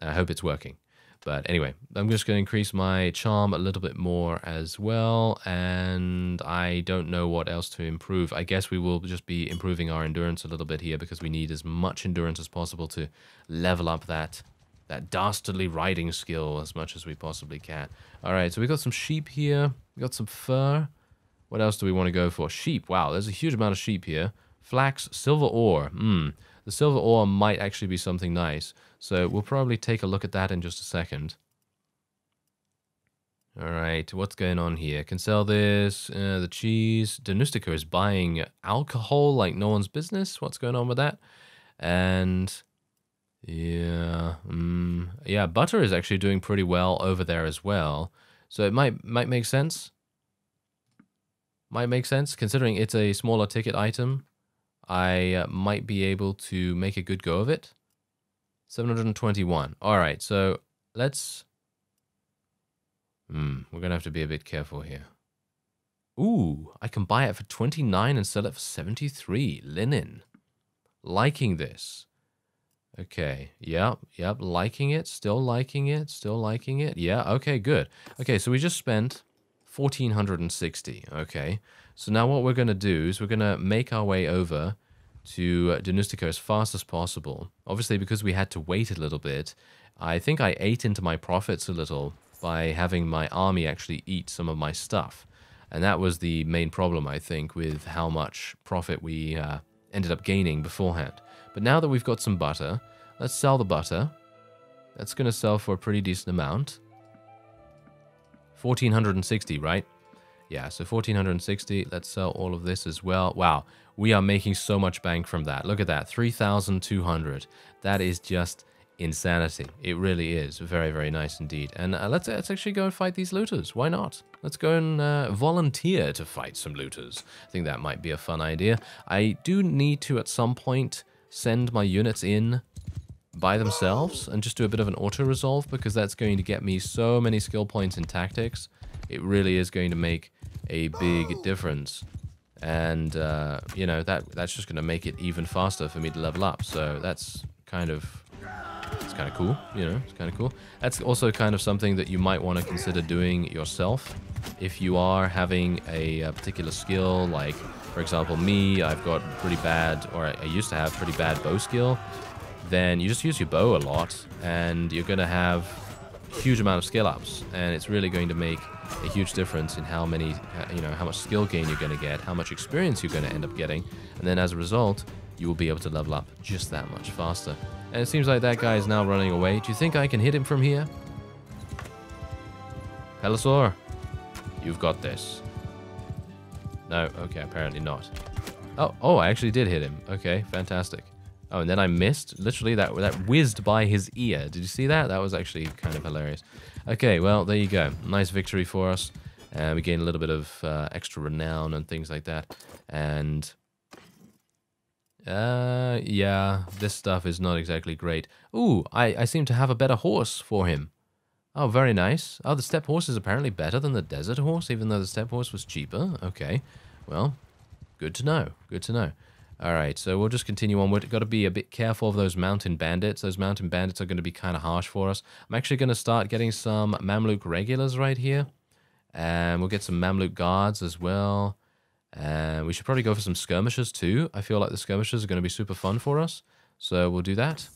I hope it's working. But anyway, I'm just going to increase my charm a little bit more as well, and I don't know what else to improve. I guess we will just be improving our endurance a little bit here because we need as much endurance as possible to level up that that dastardly riding skill as much as we possibly can. All right, so we've got some sheep here. We got some fur. What else do we want to go for? Sheep. Wow, there's a huge amount of sheep here. Flax, silver ore. Hmm. The silver ore might actually be something nice. So we'll probably take a look at that in just a second. All right, what's going on here? Can sell this. Uh, the cheese. Danustica is buying alcohol like no one's business. What's going on with that? And yeah, mm, yeah. Butter is actually doing pretty well over there as well, so it might might make sense. Might make sense considering it's a smaller ticket item. I uh, might be able to make a good go of it. 721. All right, so let's. Hmm, we're gonna have to be a bit careful here. Ooh, I can buy it for 29 and sell it for 73. Linen. Liking this. Okay, yep, yep, liking it, still liking it, still liking it. Yeah, okay, good. Okay, so we just spent 1460, okay. So now what we're going to do is we're going to make our way over to uh, Danustica as fast as possible. Obviously, because we had to wait a little bit, I think I ate into my profits a little by having my army actually eat some of my stuff. And that was the main problem, I think, with how much profit we uh, ended up gaining beforehand. But now that we've got some butter, let's sell the butter. That's going to sell for a pretty decent amount. 1460, right? Yeah, so 1460. Let's sell all of this as well. Wow, we are making so much bank from that. Look at that, 3,200. That is just insanity. It really is. Very, very nice indeed. And uh, let's, let's actually go and fight these looters. Why not? Let's go and uh, volunteer to fight some looters. I think that might be a fun idea. I do need to, at some point, send my units in by themselves and just do a bit of an auto-resolve because that's going to get me so many skill points in tactics. It really is going to make a big difference. And, uh, you know, that that's just going to make it even faster for me to level up. So that's kind of it's kind of cool, you know, it's kind of cool. That's also kind of something that you might want to consider doing yourself. If you are having a, a, particular skill, like, for example, me, I've got pretty bad, or I used to have pretty bad bow skill, then you just use your bow a lot, and you're going to have huge amount of skill ups, and it's really going to make a huge difference in how many, uh, you know, how much skill gain you're going to get, how much experience you're going to end up getting, and then as a result, you will be able to level up just that much faster. And it seems like that guy is now running away. Do you think I can hit him from here? Pelisor, you've got this. No, okay, apparently not. Oh, oh, I actually did hit him. Okay, fantastic. Oh, and then I missed. Literally, that that whizzed by his ear. Did you see that? That was actually kind of hilarious. Okay, well, there you go. Nice victory for us. Uh, we gain a little bit of uh, extra renown and things like that. And uh, yeah, this stuff is not exactly great. Ooh, I, I seem to have a better horse for him. Oh, very nice. Oh, the steppe horse is apparently better than the desert horse, even though the steppe horse was cheaper. Okay, well, good to know. Good to know. All right, so we'll just continue on. We've got to be a bit careful of those mountain bandits. Those mountain bandits are going to be kind of harsh for us. I'm actually going to start getting some Mamluk regulars right here. And we'll get some Mamluk guards as well. And we should probably go for some skirmishers too. I feel like the skirmishers are going to be super fun for us. So we'll do that.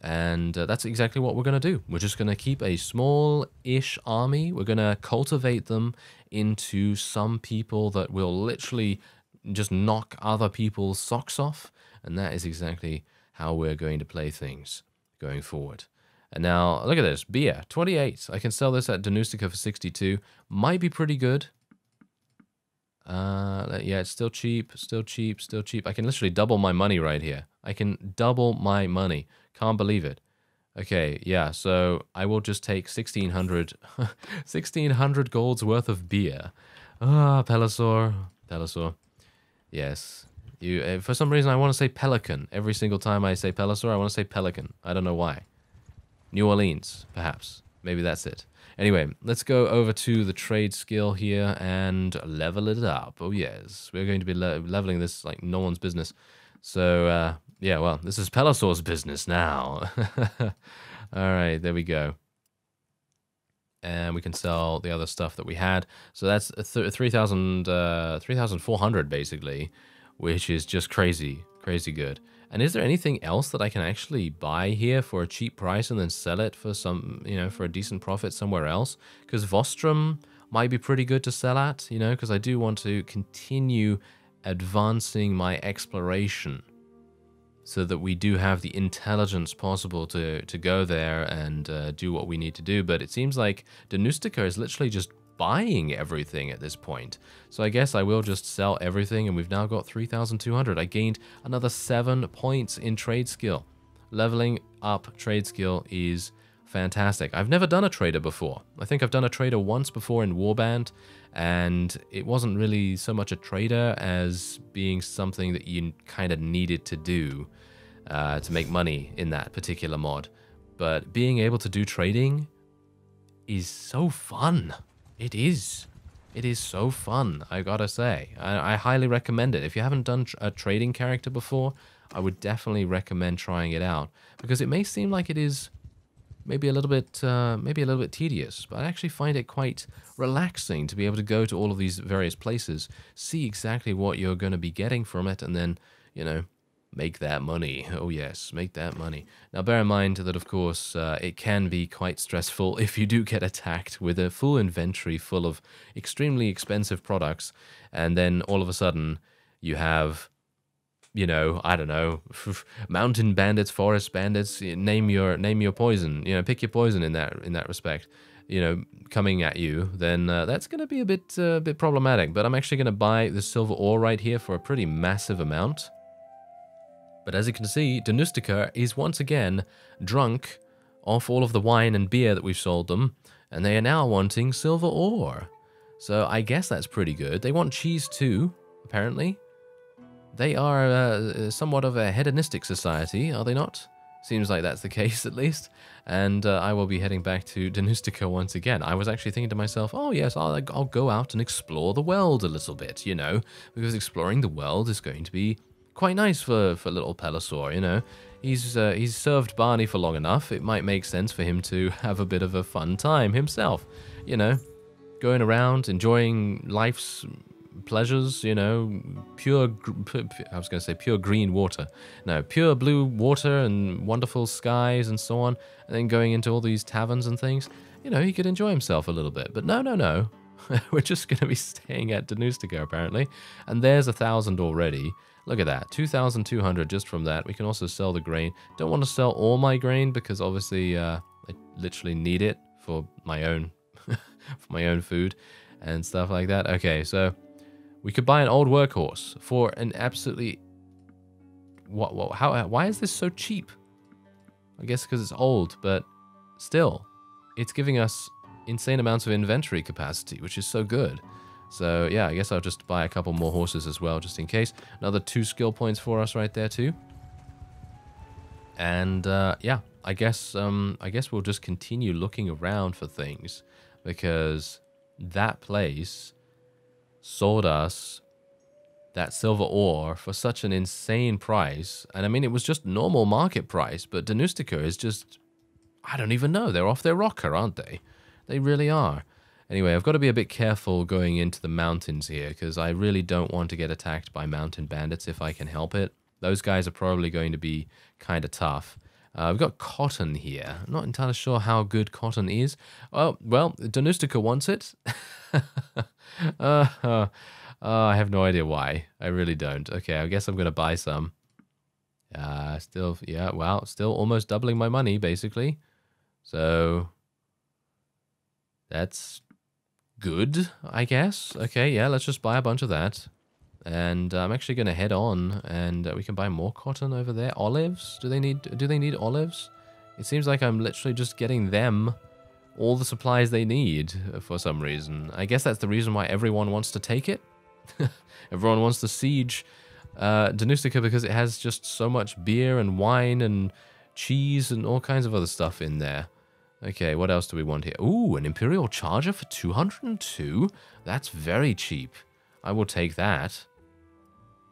And uh, that's exactly what we're going to do. We're just going to keep a small-ish army. We're going to cultivate them into some people that will literally just knock other people's socks off. And that is exactly how we're going to play things going forward. And now, look at this. Beer, 28. I can sell this at Danustica for 62. Might be pretty good. Uh, yeah, it's still cheap, still cheap, still cheap. I can literally double my money right here. I can double my money. Can't believe it. Okay, yeah, so I will just take 1600, 1600 gold's worth of beer. Ah, Pelisor, Pelisor. Yes. You, uh, for some reason, I want to say pelican. Every single time I say Pelisor, I want to say pelican. I don't know why. New Orleans, perhaps. Maybe that's it. Anyway, let's go over to the trade skill here and level it up. Oh, yes. We're going to be le leveling this like no one's business. So, uh, yeah, well, this is Pelisor's business now. All right, there we go. And we can sell the other stuff that we had. So that's 3,000, uh, 3,400 basically, which is just crazy, crazy good. And is there anything else that I can actually buy here for a cheap price and then sell it for some, you know, for a decent profit somewhere else? Because Vostrum might be pretty good to sell at, you know, because I do want to continue advancing my exploration so that we do have the intelligence possible to, to go there and uh, do what we need to do. But it seems like Danustica is literally just buying everything at this point. So I guess I will just sell everything and we've now got 3,200. I gained another 7 points in trade skill. Leveling up trade skill is fantastic. I've never done a trader before. I think I've done a trader once before in Warband and it wasn't really so much a trader as being something that you kind of needed to do uh, to make money in that particular mod. But being able to do trading is so fun. It is. It is so fun, I gotta say. I, I highly recommend it. If you haven't done a trading character before, I would definitely recommend trying it out. Because it may seem like it is maybe a little bit uh, maybe a little bit tedious, but I actually find it quite relaxing to be able to go to all of these various places, see exactly what you're going to be getting from it, and then, you know, Make that money. Oh, yes, make that money. Now, bear in mind that, of course, uh, it can be quite stressful if you do get attacked with a full inventory full of extremely expensive products, and then all of a sudden you have, you know, I don't know, mountain bandits, forest bandits. Name your name your poison. You know, pick your poison in that in that respect. You know, coming at you, then uh, that's going to be a bit uh, bit problematic. But I'm actually going to buy the silver ore right here for a pretty massive amount. But as you can see, Danustica is once again drunk off all of the wine and beer that we've sold them, and they are now wanting silver ore. So I guess that's pretty good. They want cheese too, apparently. They are uh, somewhat of a hedonistic society, are they not? Seems like that's the case, at least. And uh, I will be heading back to Danustica once again. I was actually thinking to myself, oh yes, I'll, I'll go out and explore the world a little bit, you know, because exploring the world is going to be quite nice for, for little Pelisor, you know. He's, uh, he's served Barney for long enough. It might make sense for him to have a bit of a fun time himself, you know. Going around, enjoying life's pleasures, you know, pure, I was going to say pure green water. No, pure blue water and wonderful skies and so on, and then going into all these taverns and things. you know, he could enjoy himself a little bit. But no, no, no. We're just going to be staying at Danustica, apparently. And there's a thousand already. Look at that, 2,200 just from that. We can also sell the grain. Don't want to sell all my grain because obviously uh, I literally need it for my own, for my own food and stuff like that. Okay, so we could buy an old workhorse for an absolutely what, what how why is this so cheap? I guess because it's old, but still, it's giving us insane amounts of inventory capacity, which is so good. So yeah, I guess I'll just buy a couple more horses as well, just in case. Another two skill points for us right there too. And uh, yeah, I guess um, I guess we'll just continue looking around for things because that place sold us that silver ore for such an insane price. And I mean, it was just normal market price, but Danustica is just, I don't even know. They're off their rocker, aren't they? They really are. Anyway, I've got to be a bit careful going into the mountains here because I really don't want to get attacked by mountain bandits if I can help it. Those guys are probably going to be kind of tough. Uh, we've got cotton here. I'm not entirely sure how good cotton is. Oh, well, Danustica wants it. uh, uh, I have no idea why. I really don't. Okay, I guess I'm going to buy some. Uh, still, yeah, well, still almost doubling my money, basically. So, that's good, I guess. Okay, yeah, let's just buy a bunch of that. And I'm actually going to head on, and uh, we can buy more cotton over there. Olives? Do they need? Do they need olives? It seems like I'm literally just getting them all the supplies they need for some reason. I guess that's the reason why everyone wants to take it. Everyone wants to siege uh, Danustica because it has just so much beer and wine and cheese and all kinds of other stuff in there. Okay, what else do we want here? Ooh, an Imperial Charger for 202? That's very cheap. I will take that.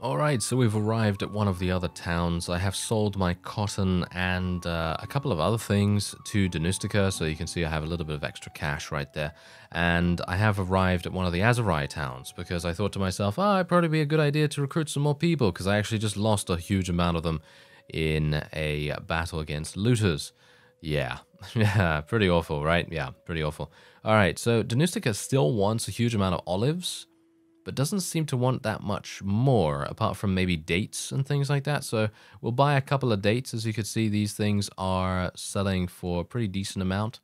Alright, so we've arrived at one of the other towns. I have sold my cotton and uh, a couple of other things to Danustica, so you can see I have a little bit of extra cash right there. And I have arrived at one of the Aserai towns, because I thought to myself, oh, it'd probably be a good idea to recruit some more people, because I actually just lost a huge amount of them in a battle against looters. Yeah, yeah, pretty awful, right? Yeah, pretty awful. Alright, so Danustica still wants a huge amount of olives, but doesn't seem to want that much more, apart from maybe dates and things like that. So we'll buy a couple of dates. As you can see, these things are selling for a pretty decent amount.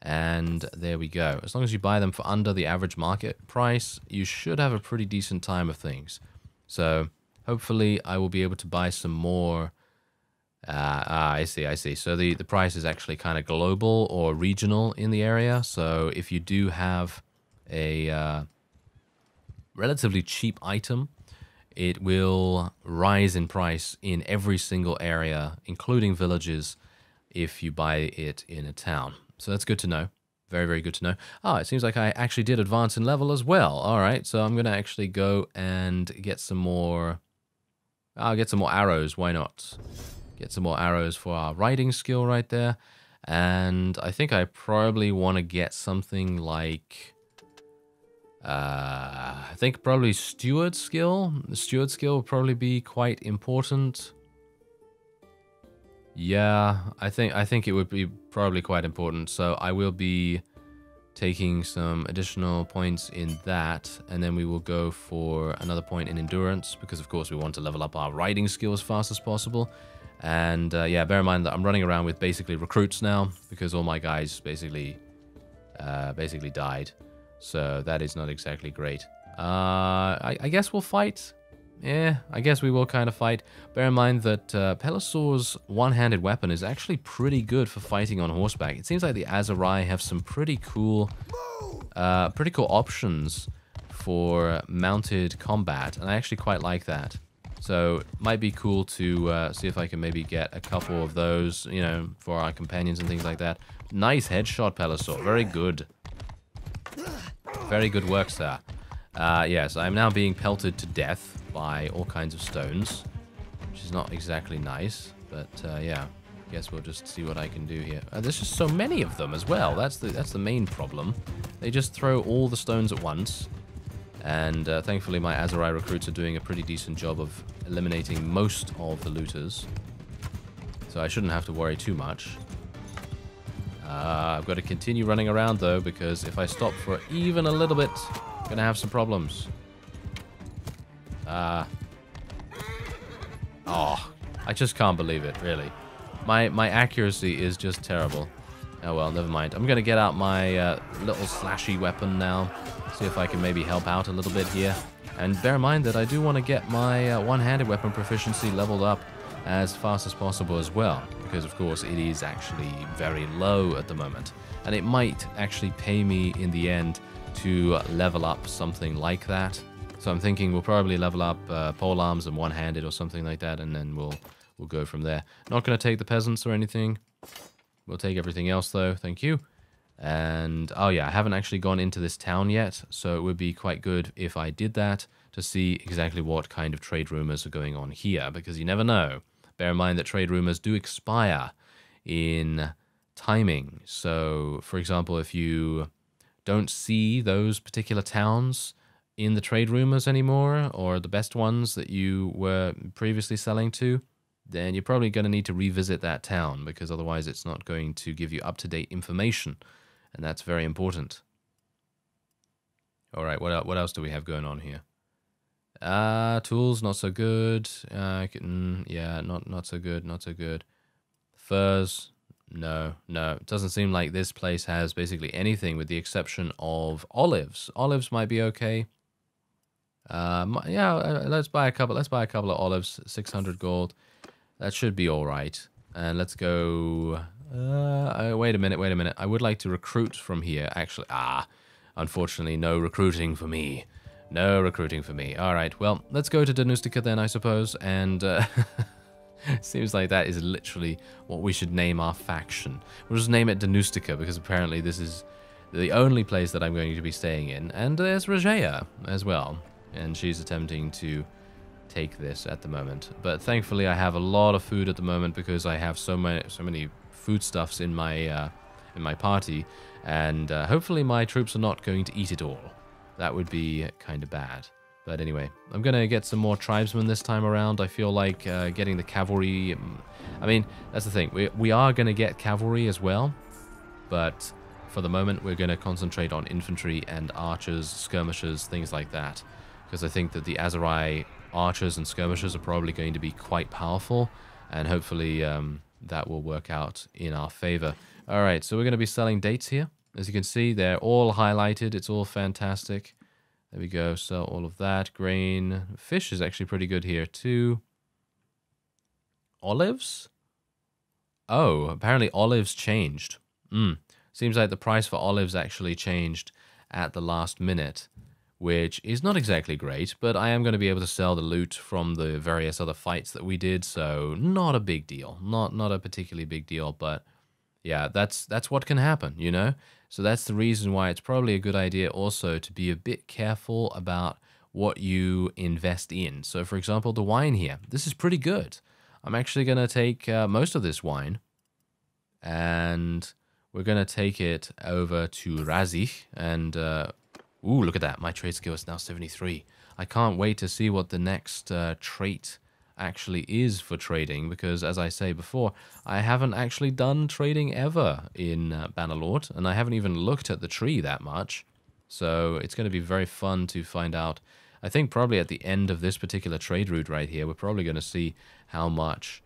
And there we go. As long as you buy them for under the average market price, you should have a pretty decent time of things. So hopefully I will be able to buy some more. Uh, ah, I see, I see. So the, the price is actually kind of global or regional in the area. So if you do have a... Uh, relatively cheap item, it will rise in price in every single area, including villages, if you buy it in a town. So that's good to know. Very, very good to know. Ah, it seems like I actually did advance in level as well. All right, so I'm going to actually go and get some more... I'll get some more arrows. Why not? Get some more arrows for our riding skill right there. And I think I probably want to get something like... Uh, I think probably steward skill. The steward skill will probably be quite important. Yeah, I think I think it would be probably quite important. So I will be taking some additional points in that, and then we will go for another point in endurance because, of course, we want to level up our riding skill as fast as possible. And uh, yeah, bear in mind that I'm running around with basically recruits now because all my guys basically uh, basically died. So that is not exactly great. Uh, I, I, guess we'll fight. Yeah, I guess we will kind of fight. Bear in mind that uh, Pelisor's one-handed weapon is actually pretty good for fighting on horseback. It seems like the Aserai have some pretty cool, uh, pretty cool options for mounted combat, and I actually quite like that. So might be cool to uh, see if I can maybe get a couple of those, you know, for our companions and things like that. Nice headshot, Pelisaur. Very good. Very good work, sir. Uh, yes, I'm now being pelted to death by all kinds of stones, which is not exactly nice, but uh, yeah, guess we'll just see what I can do here. Uh, there's just so many of them as well. That's the that's the main problem. They just throw all the stones at once, and uh, thankfully my Aserai recruits are doing a pretty decent job of eliminating most of the looters, so I shouldn't have to worry too much. Uh, I've got to continue running around though, because if I stop for even a little bit, I'm gonna have some problems. Uh, oh, I just can't believe it, really. My, my accuracy is just terrible. Oh well, never mind. I'm gonna get out my uh, little slashy weapon now. See if I can maybe help out a little bit here. And bear in mind that I do want to get my uh, one-handed weapon proficiency leveled up as fast as possible as well. Because of course it is actually very low at the moment. And it might actually pay me in the end to level up something like that. So I'm thinking we'll probably level up uh, pole arms and one-handed or something like that, and then we'll we'll go from there. Not going to take the peasants or anything. We'll take everything else though, thank you. And, oh yeah, I haven't actually gone into this town yet, so it would be quite good if I did that to see exactly what kind of trade rumors are going on here, because you never know. Bear in mind that trade rumors do expire in timing. So, for example, if you don't see those particular towns in the trade rumors anymore, or the best ones that you were previously selling to, then you're probably going to need to revisit that town because otherwise it's not going to give you up-to-date information and that's very important. All right, what, what else do we have going on here? Uh, tools, not so good. Uh, yeah, not, not so good, not so good. Furs, no, no. It doesn't seem like this place has basically anything with the exception of olives. Olives might be okay. Um, yeah, uh, let's buy a couple. Let's buy a couple of olives. Six hundred gold. That should be all right. And let's go uh, wait a minute, wait a minute. I would like to recruit from here, actually. Ah, unfortunately, no recruiting for me. No recruiting for me. All right, well, let's go to Danustica then, I suppose. And uh, seems like that is literally what we should name our faction. We'll just name it Danustica because apparently this is the only place that I'm going to be staying in. And there's Rajaya as well. And she's attempting to take this at the moment. But thankfully I have a lot of food at the moment because I have so many so many foodstuffs in my uh, in my party, and uh, hopefully my troops are not going to eat it all. That would be kind of bad. But anyway, I'm going to get some more tribesmen this time around. I feel like uh, getting the cavalry... Um, I mean, that's the thing. We, we are going to get cavalry as well. But for the moment, we're going to concentrate on infantry and archers, skirmishers, things like that. Because I think that the Aserai archers and skirmishers are probably going to be quite powerful. And hopefully um, that will work out in our favor. All right, so we're going to be selling dates here. As you can see, they're all highlighted. It's all fantastic. There we go. So all of that. Grain. Fish is actually pretty good here too. Olives? Oh, apparently olives changed. Mm. Seems like the price for olives actually changed at the last minute which is not exactly great, but I am going to be able to sell the loot from the various other fights that we did, so not a big deal. Not not a particularly big deal, but yeah, that's that's what can happen, you know? So that's the reason why it's probably a good idea also to be a bit careful about what you invest in. So for example, the wine here. This is pretty good. I'm actually going to take uh, most of this wine and we're going to take it over to Razih and uh, Ooh, look at that. My trade skill is now 73. I can't wait to see what the next uh, trait actually is for trading because, as I say before, I haven't actually done trading ever in uh, Bannerlord and I haven't even looked at the tree that much. So it's going to be very fun to find out. I think probably at the end of this particular trade route right here, we're probably going to see how much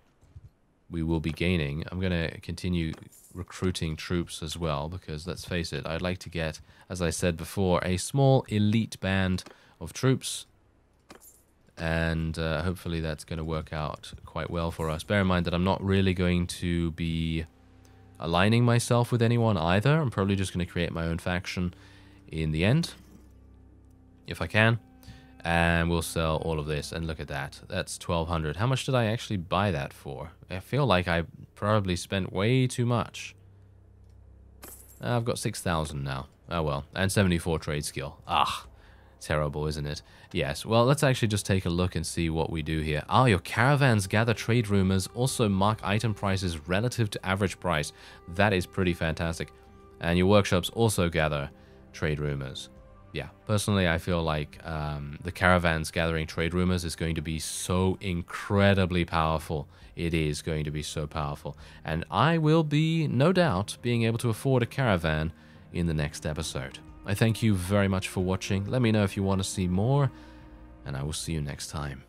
we will be gaining. I'm going to continue recruiting troops as well because let's face it, I'd like to get, as I said before, a small elite band of troops and uh, hopefully that's going to work out quite well for us. Bear in mind that I'm not really going to be aligning myself with anyone either. I'm probably just going to create my own faction in the end, if I can and we'll sell all of this. And look at that. That's 1200 how much did i actually buy that for? I feel like i probably spent way too much. I've got 6000 now. Oh well. And 74 trade skill. Ah terrible isn't it? Yes. Well let's actually just take a look and see what we do here. Ah your caravans gather trade rumors? Also mark item prices relative to average price. That is pretty fantastic. And your workshops also gather trade rumors. Yeah, personally, I feel like um, the caravans gathering trade rumors is going to be so incredibly powerful. It is going to be so powerful. And I will be, no doubt, being able to afford a caravan in the next episode. I thank you very much for watching. Let me know if you want to see more, and I will see you next time.